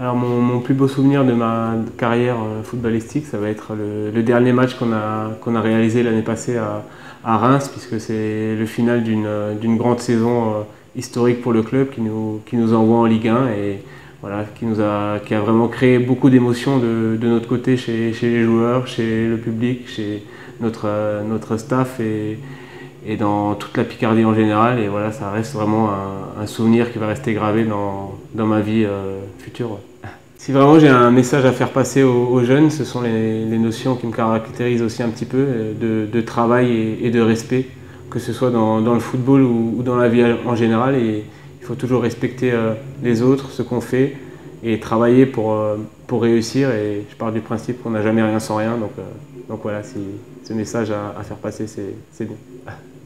Alors mon, plus beau souvenir de ma carrière euh, footballistique, ça va être le, dernier match qu'on a, réalisé l'année passée à, Reims, puisque c'est le final d'une grande saison euh, historique pour le club qui nous, envoie en Ligue 1 et voilà, qui, a, vraiment créé beaucoup d'émotions de, notre côté chez, les joueurs, chez le public, chez notre, euh, notre staff et, et dans toute la Picardie en général. Et voilà, ça reste vraiment un, souvenir qui va rester gravé dans, dans ma vie future. Si vraiment j'ai un message à faire passer aux, jeunes, ce sont les, notions qui me caractérisent aussi un petit peu, euh, de, travail et, de respect, que ce soit dans, le football ou, dans la vie en général. Et il faut toujours respecter euh, les autres, ce qu'on fait, et travailler pour, euh, pour réussir. Et je pars du principe qu'on n'a jamais rien sans rien. Donc, donc voilà, ce message à, à faire passer, c'est bien.